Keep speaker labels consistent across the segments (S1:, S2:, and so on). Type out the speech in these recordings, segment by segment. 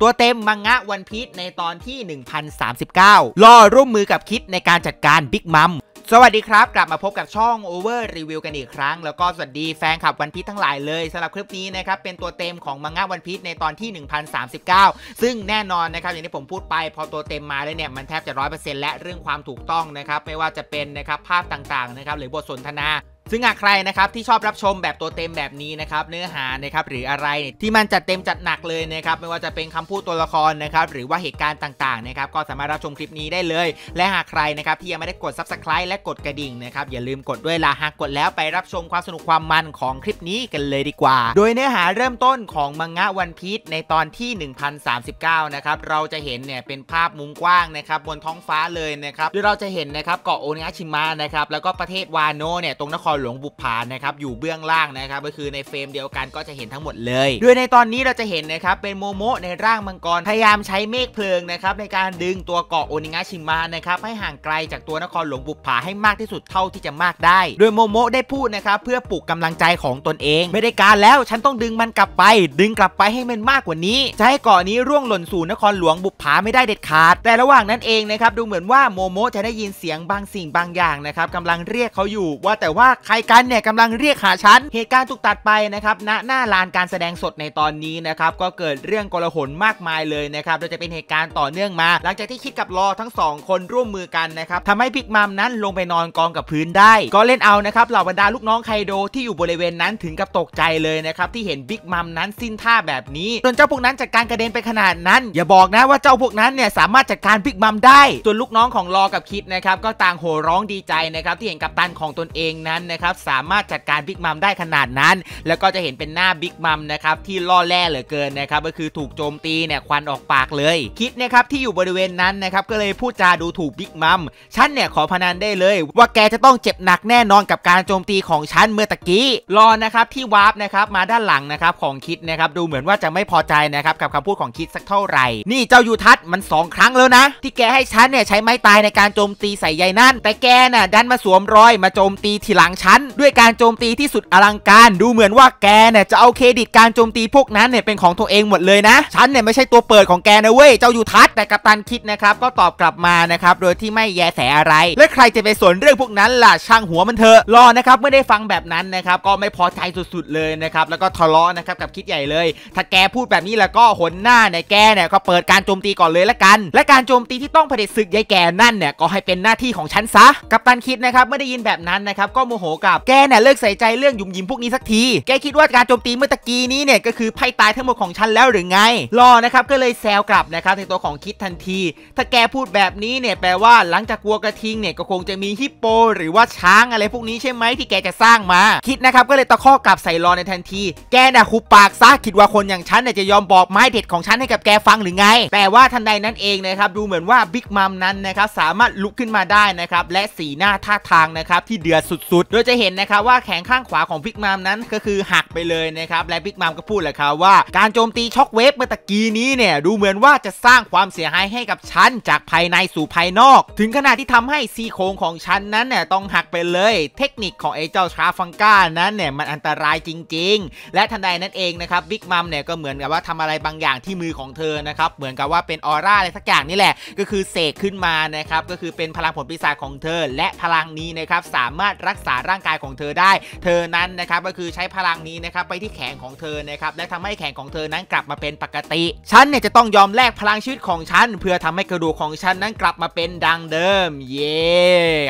S1: ตัวเต็มมังงะวันพีชในตอนที่ 1039 ล่อร่วมมือกับคิดในการจัดการบิ๊กมัม สวัสดีครับ กลับมาพบกับช่อง Over Review กันอีกครั้ง แล้วก็สวัสดีแฟนคลับวันพีชทั้งหลายเลยสำหรับคลิปนี้นะครับ เป็นตัวเต็มของมังงะวันพีชในตอนที่ 1039 ซึ่งแน่นอนนะครับ อย่างที่ผมพูดไป พอตัวเต็มมาแล้วเนี่ย มันแทบจะร้อยเปอร์เซ็นต์และเรื่องความถูกต้องนะครับ ไม่ว่าจะเป็นนะครับภาพต่างๆนะครับหรือบทสนทนา ซึ่งหากใครนะครับที่ชอบรับชมแบบตัวเต็มแบบนี้นะครับเนื้อหานะครับหรืออะไรที่มันจัดเต็มจัดหนักเลยนะครับไม่ว่าจะเป็นคำพูดตัวละครนะครับหรือว่าเหตุการณ์ต่างๆนะครับก็สามารถรับชมคลิปนี้ได้เลย และหากใครนะครับที่ยังไม่ได้กด subscribe และกดกระดิ่งนะครับอย่าลืมกดด้วยล่ะหากกดแล้วไปรับชมความสนุกความมันของคลิปนี้กันเลยดีกว่า โดยเนื้อหาเริ่มต้นของมังงะวันพีชในตอนที่ 1039นะครับเราจะเห็นเนี่ยเป็นภาพมุมกว้างนะครับบนท้องฟ้าเลยนะครับโดยเราจะเห็นนะครับเกาะโอนิอาชิมะนะครับแล้วก็ประเทศวาโนเนี่ยตรงนครหลวงบุปผานะครับอยู่เบื้องล่างนะครับก็คือในเฟรมเดียวกันก็จะเห็นทั้งหมดเลย โดยในตอนนี้เราจะเห็นนะครับเป็นโมโมะในร่างมังกรพยายามใช้เมฆเพลิงนะครับในการดึงตัวเกาะโอนิงาชิมะนะครับให้ห่างไกลจากตัวนครหลวงบุปผาให้มากที่สุดเท่าที่จะมากได้ โดยโมโมะได้พูดนะครับเพื่อปลุกกำลังใจของตนเอง ไม่ได้การแล้วฉันต้องดึงมันกลับไป ดึงกลับไปให้มันมากกว่านี้จะให้เกาะนี้ร่วงหล่นสู่นครหลวงบุปผาไม่ได้เด็ดขาด แต่ระหว่างนั้นเองนะครับดูเหมือนว่าโมโมะจะได้ยินเสียงบางสิ่งบางอย่างนะครับกำลังเรียกเขาอยู่ว่าแต่ว่าใครกันเนี่ยกำลังเรียกหาฉัน เหตุการณ์ถูกตัดไปนะครับณหน้าลานการแสดงสดในตอนนี้นะครับก็เกิดเรื่องกลหนมากมายเลยนะครับโดยจะเป็นเหตุการณ์ต่อเนื่องมา หลังจากที่คิดกับรอทั้งสองคนร่วมมือกันนะครับทำให้พิกมัมนั้นลงไปนอนกองกับพื้นได้ ก็เล่นเอานะครับเหล่าบรรดาลูกน้องไคโดที่อยู่บริเวณนั้นถึงกับตกใจเลยนะครับที่เห็นบิ๊กมัมนั้นสิ้นท่าแบบนี้จนเจ้าพวกนั้นจัดการกระเด็นไปขนาดนั้น อย่าบอกนะว่าเจ้าพวกนั้นเนี่ยสามารถจัดการบิ๊กมัมได้ส่วนลูกน้องของรอกับคิดนะครับก็ต่างโห่ร้องดีใจนะครับที่เห็นกัปตันของตนเองนั้นนะครับสามารถจัดการบิ๊กมัมได้ขนาดนั้น แล้วก็จะเห็นเป็นหน้าบิ๊กมัมนะครับที่ล่อแร่เหลือเกินนะครับก็คือถูกโจมตีเนี่ยควันออกปากเลย คิดนะครับที่อยู่บริเวณนั้นนะครับก็เลยพูดจาดูถูกบิ๊กมัมฉันเนี่ยขอพนันได้เลย ว่าแกจะต้องเจ็บหนักแน่นอนกับการโจมตีของฉันเมื่อตะกี้รอนะครับที่วาร์ปนะครับมาด้านหลังนะครับของคิดนะครับดูเหมือนว่าจะไม่พอใจนะครับกับคำพูดของคิดสักเท่าไหร่ นี่เจ้ายูทัศมัน 2 ครั้งแล้วนะ ที่แกให้ฉันเนี่ยใช้ไม้ตายในการโจมตีใส่ใยนั่น แต่แกน่ะดันมาสวมรอยมาโจมตีทีหลังฉันด้วยการโจมตีที่สุดอลังการ ดูเหมือนว่าแกเนี่ยจะเอาเครดิตการโจมตีพวกนั้นเนี่ยเป็นของตัวเองหมดเลยนะ ฉันเนี่ยไม่ใช่ตัวเปิดของแกนะเว้ย เจ้ายูทัศแต่กัปตันคิดนะครับก็ตอบกลับมานะครับโดยที่ไม่แยแสอะไร และใครจะไปสนเรื่องพวกนั้นล่ะช่างหัวมันเถอะรอนะครับเมื่อได้ฟังแบบนั้นนะครับก็ไม่พอใจสุดๆเลยนะครับแล้วก็ทะเลาะนะครับกับคิดใหญ่เลย ถ้าแกพูดแบบนี้แล้วก็หนหน้าเนี่ยแกเนี่ยก็เปิดการโจมตีก่อนเลยละกัน และการโจมตีที่ต้องเผด็จศึกยายแกนั่นเนี่ยก็ให้เป็นหน้าที่ของฉันซะกัปตันคิดนะครับเมื่อได้ยินแบบนั้นนะครับก็โมโหกับแกเนี่ยเลิกใส่ใจเรื่องยุ่มยิ้มพวกนี้สักที แกคิดว่าการโจมตีเมื่อตะกี้นี้เนี่ยก็คือไพ่ตายทั้งหมดของฉันแล้วหรือไงรอนะครับก็เลยแซวกลับนะครับในตัวของคิดทันที ถ้าแกพูดแบบนี้เนี่ยแปลว่าหลังจากวัวกระทิงเนี่ยก็คงจะมีฮิปโป หรือว่าช้างอะไรพวกนี้ใช่ไหมที่แกจะสร้างมาคิดนะครับก็เลยตะคอกกลับใส่ลอว์ในทันที แกน่ะหุบปากซะคิดว่าคนอย่างฉันเนี่ยจะยอมบอกไม้เด็ดของฉันให้กับแกฟังหรือไง แต่ว่าทันใดนั้นเองนะครับดูเหมือนว่าบิ๊กมัมนั้นนะครับสามารถลุกขึ้นมาได้นะครับและสีหน้าท่าทางนะครับที่เดือดสุดๆโดยจะเห็นนะครับว่าแขนข้างขวาของบิ๊กมัมนั้นก็คือหักไปเลยนะครับและบิ๊กมัมก็พูดเลยครับว่า การโจมตี shock wave เมื่อตะกี้นี้เนี่ยดูเหมือนว่าจะสร้างความเสียหายให้กับฉันจากภายในสู่ภายนอก ถึงขนาดที่ทำให้ซี่โครงของฉันนั้นเนี่ยต้องหักไปเลย เทคนิคของไอ้เจ้าทราฟาลก้านั้นเนี่ยมันอันตรายจริง ๆ และทันใดนั้นเองนะครับบิ๊กมัมเนี่ยก็เหมือนกับว่าทำอะไรบางอย่างที่มือของเธอนะครับเหมือนกับว่าเป็นออร่าอะไรสักอย่างนี่แหละ ก็คือเสกขึ้นมานะครับก็คือเป็นพลังผลปีศาจของเธอ และพลังนี้นะครับสามารถรักษาร่างกายของเธอได้ เธอนั้นนะครับก็คือใช้พลังนี้นะครับไปที่แขนของเธอนะครับและทำให้แขนของเธอนั้นกลับมาเป็นปกติ ฉันเนี่ยจะต้องยอมแลกพลังชีวิตของฉัน เพื่อทำให้กระดูกของฉันนั้นกลับมาเป็นดังเดิม เย่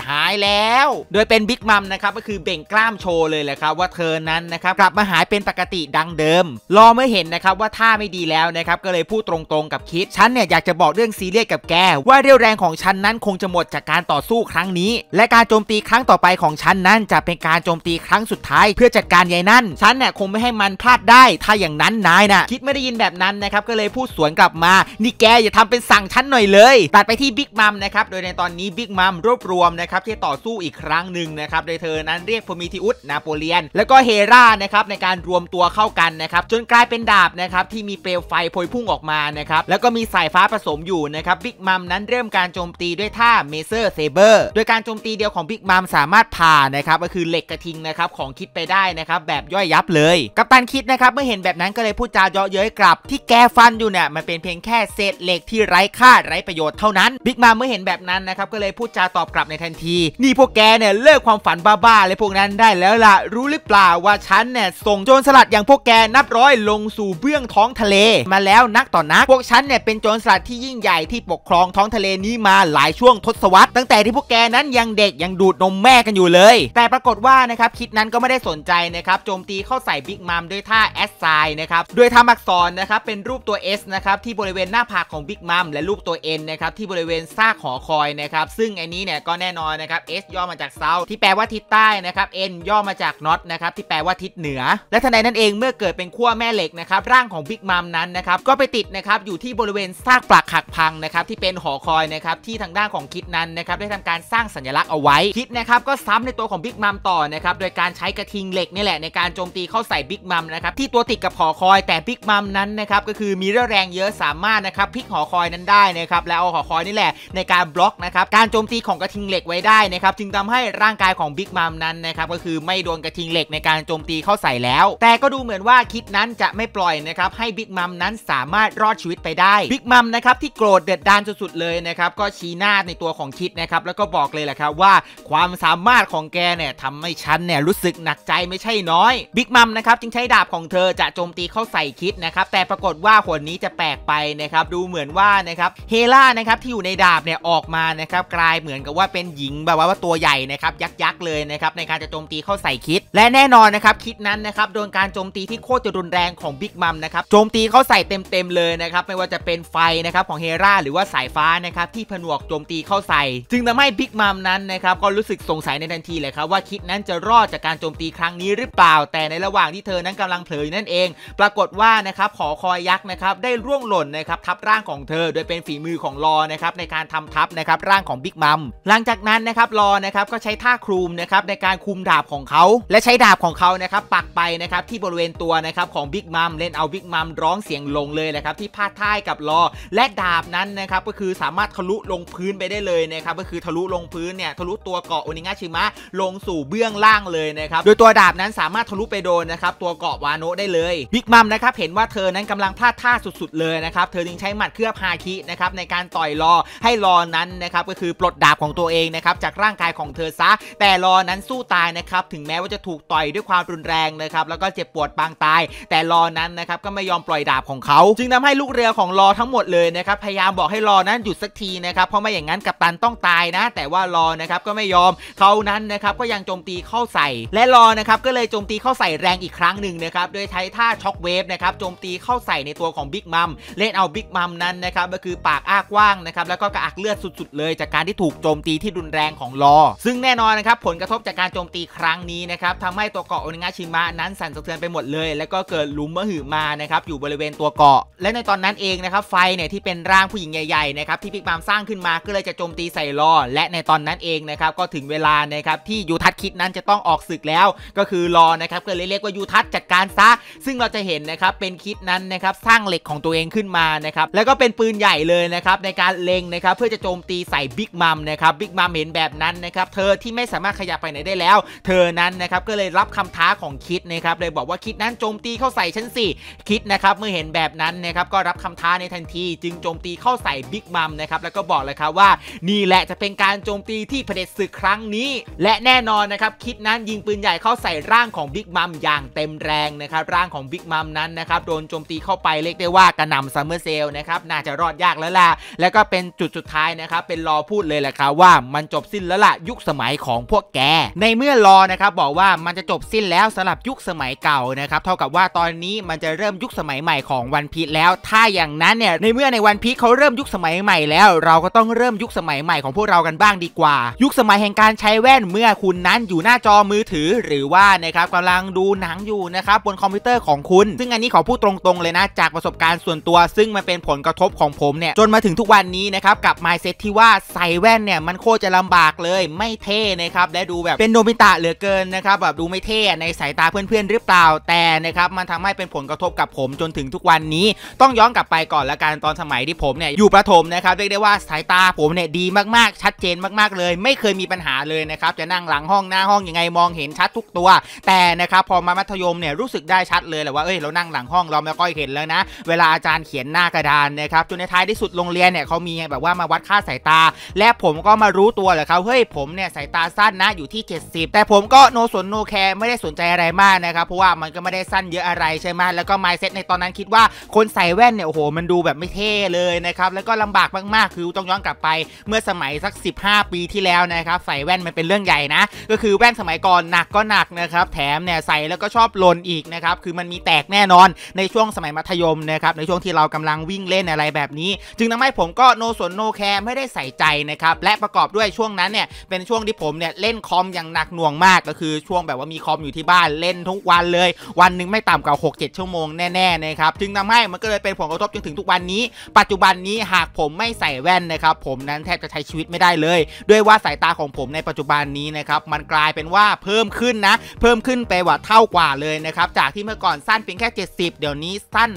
S1: หายแล้ว โดยเป็นบิ๊กมัมนะครับก็คือเบ่งกล้ามโชว์เลยแหละครับว่าเธอนั้นนะครับกลับมาหายเป็นปกติดังเดิม รอเมื่อเห็นนะครับว่าท่าไม่ดีแล้วนะครับก็เลยพูดตรงๆกับคิด ฉันเนี่ยอยากจะบอกเรื่องซีเรียสกับแก ว่าเรี่ยวแรงของฉันนั้นคงจะหมดจากการต่อสู้ครั้งนี้ และการโจมตีครั้งต่อไปของฉันนั้นจะเป็นการโจมตีครั้งสุดท้าย เพื่อจัดการยายนั่น ฉันเนี่ยคงไม่ให้มันพลาดได้ ถ้าอย่างนั้นนายนะคิดไม่ได้ยินแบบนั้นนะครับก็เลยพูดสวนกลับมา นี่แกอย่าทำเป็นสั่งฉันหน่อยเลยตัดไปที่บิ๊กมัมนะครับโดยในตอนนี้บิ๊กมัมรวบรวมนะครับที่ต่อสู้อีกครั้งหนึ่งนะครับโดยเธอนั้นเรียกโพรมีทีอุสนโปเลียน แล้วก็เฮรานะครับในการรวมตัวเข้ากันนะครับจนกลายเป็นดาบนะครับที่มีเปลวไฟพวยพุ่งออกมานะครับแล้วก็มีสายฟ้าผสมอยู่นะครับบิ๊กมัมนั้นเริ่มการโจมตีด้วยท่า maser saber โดยการโจมตีเดียวของบิ๊กมัมสามารถผ่านะครับนะครับก็คือเหล็กกระทิงนะครับของคิดไปได้นะครับแบบย่อยยับเลย กัปตันคิดนะครับเมื่อเห็นแบบนั้นก็เลยพูดจาเยาะเย้ยกลับ ที่แกฟันอยู่เนี่ยมันเป็นเพียงแค่เศษเหล็กที่ไร้ค่าไร้ประโยชน์เท่านั้นบิ๊กมาเมื่อเห็นแบบนั้นนะครับก็เลยพูดจาตอบกลับในทันที นี่พวกแกเนี่ยเลิกความฝันบ้าๆเลยพวกนั้นได้แล้วล่ะรู้หรือเปล่าว่าฉันเนี่ยส่งโจรสลัดอย่างพวกแกนับร้อยลงสู่เบื้องท้องทะเล มาแล้วนักต่อนักพวกฉันเนี่ยเป็นโจรสลัดที่ยิ่งใหญ่ที่ปกครองท้องทะเลนี้มาหลายช่วงทศวรรษตั้งแต่ที่พวกแกนั้นยังเด็กยังดูดนมแม่กันอยู่เลย แต่ปรากฏว่านะครับคิดนั้นก็ไม่ได้สนใจนะครับโจมตีเข้าใส่บิ๊กมัมด้วยท่าแอสไซนะครับด้วยทำอักษรนะครับเป็นรูปตัว S นะครับที่บริเวณหน้าผากของบิ๊กมัมและรูปตัว N นะครับที่บริเวณซากหอคอยนะครับซึ่งไอ้นี้เนี่ยก็แน่นอนนะครับ S ย่อมาจาก South ที่แปลว่าทิศใต้นะครับ N ย่อมาจาก North นะครับที่แปลว่าทิศเหนือ และทันใดนั้นเองเมื่อเกิดเป็นขั้วแม่เหล็กนะครับร่างของบิ๊กมัมนั้นนะครับก็ไปติดนะครับอยู่ที่บริเวณซากปลักหักพังนะครับที่เป็นหอคอยนะครับที่ทางด้านของคิดนั้นนะครับได้ทำการสร้างสัญลักษณ์เอาไว้คิดนะครับก็ซ้ำในตัวของบิ๊กมัมต่อนะครับโดยการใช้กระทิงเหล็กนี่แหละในการโจมตีเข้าใส่บิ๊กมัมนะครับที่ตัวติดกับหอคอยแต่บิ๊กมัมนั้นนะครับก็คือมีเรี่ยวแรงเยอะสามารถนะครับพลิกหอคอยนั้นได้นะครับแล้วเอาหอคอยนี่แหละในการบล็อกนะครับการโจมตีของกระทิงเหล็กไว้ได้นะครับจึงทำให้ร่างกายของบิ๊กมัมนั้นนะครับก็คือไม่โดนกระทิงเหล็กในการโจมตีเข้าใส่แล้ว แต่ก็ดูเหมือนว่าคิดนั้นจะไม่ปล่อยนะครับให้บิ๊กมัมนั้นสามารถรอดชีวิตไปได้บิ๊กมัมนะครับที่โกรธเดือดดานสุดๆเลยนะครับก็ชี้หน้าในตัวของคิดนะครับแล้วก็บอกเลยแหละครับว่าความสามารถของแกเนี่ยทำให้ฉันเนี่ยรู้สึกหนักใจไม่ใช่น้อยบิ๊กมัมนะครับจึงใช้ดาบของเธอจะโจมตีเข้าใส่คิดนะครับแต่ปรากฏว่าหนนี้จะแปลกไปนะครับดูเหมือนว่านะครับเฮล่านะครับที่อยู่ในดาบเนี่ยออกมานะครับกลายเหมือนกับว่าเป็นหญิงแบบว่าตัวใหญ่นะครับยักษ์ยักษ์เลยนะครับในการจะโจมตีเข้าใส่คิด และแน่นอนนะครับคิดนั้นนะครับโดนการโจมตีที่โคตรจะรุนแรงของบิ๊กมัมนะครับโจมตีเข้าใส่เต็มๆเลยนะครับไม่ว่าจะเป็นไฟนะครับของเฮราหรือว่าสายฟ้านะครับที่ผนวกโจมตีเข้าใส่ จึงทำให้บิ๊กมัมนั้นนะครับก็รู้สึกสงสัยในทันทีเลยครับว่าคิดนั้นจะรอดจากการโจมตีครั้งนี้หรือเปล่า แต่ในระหว่างที่เธอนั้นกำลังเผลอนั่นเอง ปรากฏว่านะครับขอคอยยักษ์นะครับได้ร่วงหล่นนะครับทับร่างของเธอ โดยเป็นฝีมือของลอนะครับในการทำทับนะครับร่างของบิ๊กมัมหลังจากนั้นนะครับลอนะครับก็ใช้ท่าคลุมนะครับในการคุมดาบของเขา และใช้ดาบของเขานะครับปักไปนะครับที่บริเวณตัวนะครับของบิ๊กมัมเล่นเอาบิ๊กมัมร้องเสียงลงเลยนะครับที่พาดท้ายกับลอ และดาบนั้นนะครับก็คือสามารถทะลุลงพื้นไปได้เลยนะครับก็คือทะลุลงพื้นเนี่ยทะลุตัวเกาะโอนิงาชิมะลงสู่เบื้องล่างเลยนะครับ โดยตัวดาบนั้นสามารถทะลุไปโดนนะครับตัวเกาะวาโนะได้เลย บิ๊กมัมนะครับเห็นว่าเธอนั้นกำลังพลาดท่าสุดๆเลยนะครับ เธอจึงใช้หมัดเคลือบฮาคินะครับในการต่อยรอให้รอนั้นนะครับก็คือปลดดาบของตัวเองนะครับจากร่างกายของเธอซะ แต่รอนั้นสู้ตายนะครับถึงแม้ว่าจะถูกต่อยด้วยความรุนแรงนะครับแล้วก็เจ็บปวดปางตาย แต่ลอว์นั้นนะครับก็ไม่ยอมปล่อยดาบของเขา จึงทำให้ลูกเรือของลอว์ทั้งหมดเลยนะครับพยายามบอกให้ลอว์นั้นหยุดสักทีนะครับเพราะไม่อย่างนั้นกัปตันต้องตายนะ แต่ว่าลอว์นะครับก็ไม่ยอมเขานั้นนะครับก็ยังโจมตีเข้าใส่ และลอว์นะครับก็เลยโจมตีเข้าใส่แรงอีกครั้งหนึ่งนะครับโดยใช้ท่า shock wave นะครับโจมตีเข้าใส่ในตัวของบิ๊กมัมเล่นเอาบิ๊กมัมนั้นนะครับก็คือปากอ้ากว้างนะครับแล้วก็กระอักเลือดสุดๆ เลย จากการที่ถูกโจมตีที่รุนแรงของลอว์ ซึ่งแน่นอนนะครับผลกระทบจากการโจมตีครั้งนี้นะครับทำให้ตัวเกาะโอนิงาชิมะนั้นสั่นสะเทือนไปหมดเลย แล้วก็เกิดหลุมมหึมานะครับอยู่บริเวณตัวเกาะ และในตอนนั้นเองนะครับไฟเนี่ยที่เป็นร่างผู้หญิงใหญ่ๆนะครับที่บิ๊กมัมสร้างขึ้นมาก็เลยจะโจมตีใส่ลอว์ และในตอนนั้นเองนะครับก็ถึงเวลานะครับที่ยููทัศคิดนั้นจะต้องออกศึกแล้ว ก็คือรอนะครับก็เลยเรียกว่ายูทัศจัดการซะ ซึ่งเราจะเห็นนะครับเป็นคิดนั้นนะครับสร้างเหล็กของตัวเองขึ้นมานะครับแล้วก็เป็นปืนใหญ่เลยนะครับในการเล็งนะครับเพื่อจะโจมตีใส่บิ๊กมัมนะครับบิ๊กมัมเห็นแบบนั้นนะครับเธอที่ไม่สามารถขยับไปไหนได้แล้ว เธอนั้นนะครับก็เลยรับคำท้าของคิดนะครับเลยบอกว่าคิดนั้นโจมตีเข้าใส่ฉันสิคิดนะครับเมื่อเห็นแบบนั้นนะครับก็รับคำท้าในทันที จึงโจมตีเข้าใส่บิ๊กมัมนะครับแล้วก็บอกเลยครับว่า นี่แหละจะเป็นการโจมตีที่เผด็จศึกครั้งนี้ และแน่นอนนะครับคิดนั้นยิงปืนใหญ่เข้าใส่ร่างของบิ๊กมัมอย่างเต็มแรงนะครับร่างของบิ๊กมัมนั้นนะครับโดนโจมตีเข้าไปเรียกได้ว่ากระหน่ำ summer sale นะครับน่าจะรอดยากแล้วล่ะแล้วก็เป็นจุดสุดท้ายนะครับเป็นลอว์พูดเลยแหละครับว่ามันจบสิ้นแล้วล่ะยุคสมัยของพวกแก ในเมื่อลอว์นะครับบอกว่ามันจะจบสิ้นแล้วสำหรับยุคสมัยเก่านะครับเท่ากับว่าตอนนี้มันจะเริ่มยุคสมัยใหม่ของวันพีชแล้ว ถ้าอย่างนั้นเนี่ยในเมื่อในวันพีชเขาเริ่มยุคสมัยใหม่แล้ว เราก็ต้องเริ่มยุคสมัยใหม่ของพวกเรากันบ้างดีกว่า ยุคสมัยแห่งการใช้แว่นเมื่อคุณนั้นอยู่หน้าจอมือถือ หรือว่านะครับกำลังดูหนังอยู่นะครับบนคอมพิวเตอร์ของคุณ ซึ่งอันนี้ขอพูดตรงๆเลยนะ จากประสบการณ์ส่วนตัว ซึ่งมันเป็นผลกระทบของผมเนี่ยจนมาถึงทุกวันนี้นะครับกับ mindset ที่ว่าใส่แว่นเนี่ยมันโคตรจะลำบากเลยไม่เท่นะครับและดูแบบเป็นโนบิตะเหลือเกินนะครับแบบดูไม่เท่ในสายตาเพื่อนๆหรือเปล่าแต่นะครับมันทำให้เป็นผลกระทบกับผมจนถึงทุกวันนี้ ต้องย้อนกลับไปก่อนละกันตอนสมัยที่ผมเนี่ยอยู่ประถมนะครับเรียกได้ว่าสายตาผมเนี่ยดีมากๆ ชัดเจนมากๆเลย ไม่เคยมีปัญหาเลยนะครับจะนั่งหลังห้องหน้าห้องยังไงมองเห็นชัดทุกตัว แต่นะครับพอมามัธยมเนี่ยรู้สึกได้ชัดเลยแหละว่าเอ้ยเรานั่งหลังห้องเราไม่ค่อยเห็นแล้วนะ เวลาอาจารย์เขียนหน้ากระดานนะครับจนในท้ายที่สุดโรงเรียนเนี่ยเขามีแบบว่ามาวัดค่าสายตา และผมก็มารู้ตัวแหละครับเฮ้ยผมเนี่ยสายตาสั้นนะอยู่ที่ 70 แต่ผมก็โนสนโนแคร์ไม่ได้สนใจอะไรมากนะครับเพราะว่ามันก็ไม่ได้สั้นเยอะอะไรใช่ไหมแล้วก็ไมเซ็ตในตอนนั้นคิดว่าคนใส่แว่นเนี่ยโอ้โหมันดูแบบไม่เท่เลยนะครับแล้วก็ลำบากมากๆคือต้องย้อนกลับไป เมื่อสมัยสัก 15 ปีที่แล้วนะครับใส่แว่นมันเป็นเรื่องใหญ่นะก็คือแว่นสมัยก่อนหนักก็หนักนะครับแถมเนี่ยใส่แล้วก็ชอบหล่นอีกนะครับคือมันมีแตกแน่นอนในช่วงสมัยมัธยมนะครับในช่วงที่เรากำลังวิ่งเล่นอะไรแบบนี้ จึงทำให้ผมก็โนสนโนแคร์ไม่ได้ใส่ใจนะครับและประกอบด้วยช่วงนั้นเนี่ยเป็นช่วงที่ผมเนี่ยเล่นคอมอย่างหนักหน่วงมากก็คือช่วงแบบว่ามีคอมอยู่ที่บ้านเล่นทุกวันเลย วันหนึ่งไม่ต่ำกว่า 6-7 ชั่วโมงแน่ๆนะครับจึงทำให้มันก็เลยเป็นผลกระทบจนถึงทุกวันนี้ ปัจจุบันนี้หากผมไม่ใส่แว่นนะครับผมนั้นแทบจะใช้ชีวิตไม่ได้เลย ด้วยว่าสายตาของผมในปัจจุบันนี้นะครับมันกลายเป็นว่าเพิ่มขึ้นนะ เพิ่มขึ้นไปว่าเท่ากว่าเลยนะครับจากที่เมื่อก่อนสั้นเพียงแค่ 70 เดี๋ยวนี้สั้น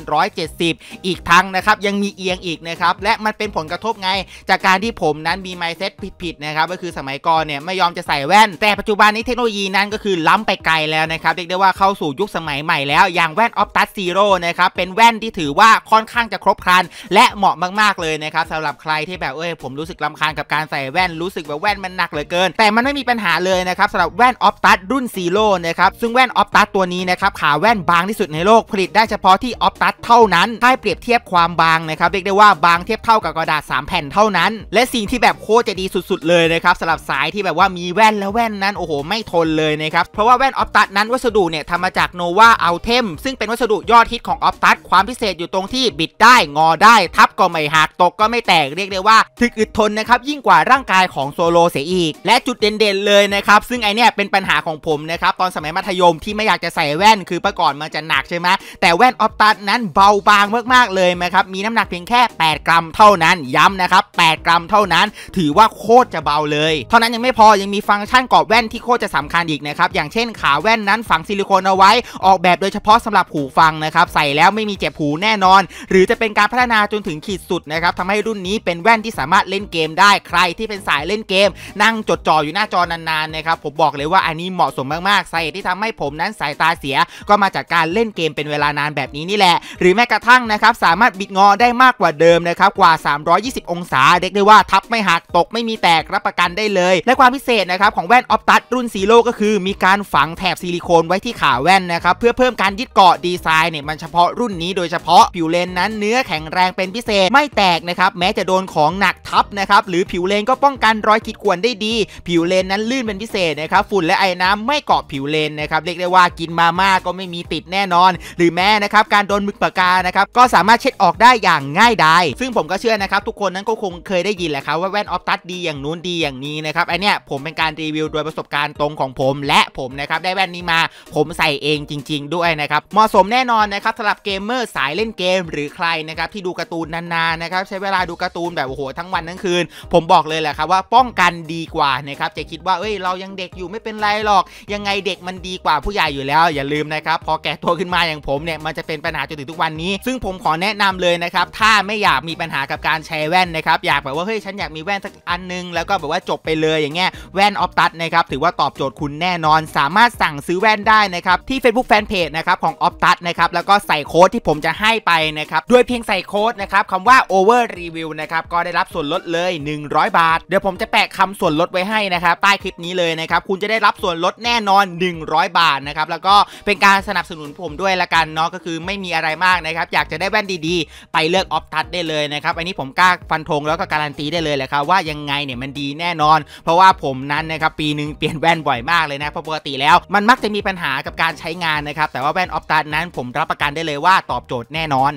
S1: 170 อีกทั้งนะครับยังมีเอียงอีกนะครับและมันเป็นผลกระทบไง จากการที่ผมนั้นมีไมเซ็ตผิดๆนะครับก็คือสมัยก่อนเนี่ยไม่ยอมจะใส่แว่น แต่ปัจจุบันนี้เทคโนโลยีนั้นก็คือล้ำไปไกลแล้วนะครับเรียกได้ว่าเข้าสู่ยุคสมัยใหม่แล้ว อย่างแว่น Optus Zero นะครับเป็นแว่นที่ถือว่าค่อนข้างจะครบครัน และเหมาะมากๆเลยนะครับสำหรับใครที่แบบเอ้ยผมรู้สึกลำคาญกับการใส่แว่นรู้สึกว่าแว่นมันหนักเหลือเกิน แต่มันไม่มีปัญหาเลยนะครับสำหรับแว่น Optus รุ่น Zero นะครับซึ่งแว่น Optus ตัวนี้นะครับขาแว่นบางที่สุดในโลกผลิตได้เฉพาะที่ Optus เท่านั้นถ้าเปรียบเทียบความบางนะครับเรียกได้ว่าบางเทียบเท่ากับกระดาษ 3 แผ่นเท่านั้น และสิ่งที่แบบโคตรจะดีสุด ๆ เลยนะครับสำหรับสายที่แบบว่ามีแว่นแล้วแว่นนั้นโอ้โหไม่ทนเลยนะครับเพราะว่าแว่น Optus นั้นวัสดุเนี่ยทำมาจาก Nova Ultem ซึ่งเป็นวัสดุยอดฮิตของ Optus ความพิเศษอยู่ตรงที่บิดได้งอได้ ทับก็ไม่หักตกก็ไม่แตกเรียกได้ว่าถึกอึดทนนะครับยิ่งกว่าร่างกายของโซโลเสียอีก และจุดเด่นๆเลยนะครับ ซึ่งไอเนี้ยเป็นปัญหาของผมนะครับตอนสมัยมัธยมที่ไม่อยากจะใส่แว่นคือเมื่อก่อนมันจะหนักใช่ไหมแต่แว่น Optus นั้นเบาบางมากๆเลยนะครับมีน้ำหนักเพียงแค่ 8 กรัมเท่านั้นย้ำนะครับ 8 กรัมเท่านั้น ถือว่าโคตรจะเบาเลย เท่านั้นยังไม่พอยังมีฟังก์ชันกรอบแว่นที่โคตรจะสำคัญอีกนะครับอย่างเช่นขาแว่นนั้นฝังซิลิโคนเอาไว้ ออกแบบโดยเฉพาะสำหรับหูฟังนะครับใส่แล้วไม่มีเจ็บหูแน่นอน หรือจะเป็นการพัฒนาจนถึงขีดสุดนะครับทำให้รุ่นนี้เป็นแว่นที่สามารถเล่นเกมได้ใครที่เป็นสายเล่นเกม นั่งจดจ่ออยู่หน้าจอนานนะครับผมบอกเลยว่าอันนี้เหมาะสมมากๆสาเหตุที่ทำให้ผมนั้นสายตาเสีย ก็มาจากการเล่นเกมเป็นเวลานานแบบนี้นี่แหละ หรือแม้กระทั่งนะครับสามารถบิดงอได้มากกว่าเดิมนะครับกว่า 320 องศาเรียกได้ว่าทับไม่หักตกไม่มีแตกรับประกันได้เลย และความพิเศษนะครับของแว่น Ophtus รุ่น Zero ก็คือ มีการฝังแถบซิลิโคนไว้ที่ขาแว่นนะครับเพื่อเพิ่มการยึดเกาะดีไซน์เนี่ยมันเฉพาะรุ่นนี้โดยเฉพาะผิวเลนส์นั้นเนื้อแข็งแรงเป็นพิเศษไม่แตกนะครับแม้จะโดนของหนักทับนะครับหรือผิวเลนส์ก็ป้องกันรอยขีดข่วนได้ดี ผิวเลนส์นั้นลื่นเป็นพิเศษนะครับฝุ่นและไอ้น้ำไม่เกาะผิวเลนส์นะครับเรียกได้ว่ากินมาม่าก็ไม่มีติดแน่นอน หรือแม้นะครับการโดนมึกปากกานะครับก็สามารถเช็ดออกได้อย่างง่ายดายซึ่งผมก็เชื่อนะครับทุกคนนั้นก็คงเคยได้ยินแหละครับว่าแว่นออฟตัสดีอย่างนู้นดีอย่างนี้นะครับไอเนี้ยผมเป็นการรีวิวโดยประสบการณ์ตรงของผม และผมนะครับได้แว่นนี้มา ผมใส่เองจริง ๆ ด้วยนะครับเหมาะสมแน่นอนนะครับสำหรับเกมเมอร์สายเล่นเกม หรือใครนะครับที่ดูการ์ตูนนานๆนะครับใช้เวลาดูการ์ตูนแบบโอ้โหทั้งวันทั้งคืน ผมบอกเลยแหละครับว่าป้องกันดีกว่านะครับจะคิดว่าเอ้ยเรายังเด็กอยู่ไม่เป็นไรหรอก ยังไงเด็กมันดีกว่าผู้ใหญ่อยู่แล้ว อย่าลืมนะครับพอแก่ตัวขึ้นมาอย่างผมเนี่ยมันจะเป็นปัญหาจนถึงทุกวันนี้ ซึ่งผมขอแนะนำเลยนะครับถ้าไม่อยากมีปัญหากับการใช้แว่นนะครับอยากแบบว่าเฮ้ยฉันอยากมีแว่นสักอันนึงแล้วก็แบบว่าจบไปเลยอย่างเงี้ยแว่นออฟตัสนะครับถือว่าตอบโจทย์คุณแน่นอน สามารถสั่งซื้อแว่นได้นะครับที่ Facebook Fanpage นะครับของออฟตัสนะครับแล้วก็ใส่โค้ดที่ผมจะให้ไปนะครับด้วยเพียงใส่โค้ดนะครับคำว่า over review นะครับก็ได้รับส่วนลดเลย 100 บาท เดี๋ยวผมจะแปะคำส่วนลดไว้ให้นะครับใต้คลิปนี้เลยนะครับคุณจะได้รับส่วนลดแน่นอน 100 บาทนะครับแล้วก็เป็นการสนับสนุนผมด้วยละกันเนาะก็คือไม่มีอะไรมากนะครับอยากจะได้แว่นดีๆ ไปเลือกออฟตัสได้เลยนะครับอันนี้ผมกล้าฟันธงแล้วก็การันตีได้เลยแหละครับว่ายังไงเนี่ยมันดีแน่นอน เพราะว่าผมนั้นนะครับปีหนึ่งเปลี่ยนแว่นบ่อยมากเลยนะเพราะปกติแล้วมันมักจะมีปัญหากับการใช้งานนะครับแต่ว่าแว่นออฟตัสนั้นผมรับประกันได้เลยว่าตอบโจทย์แน่นอน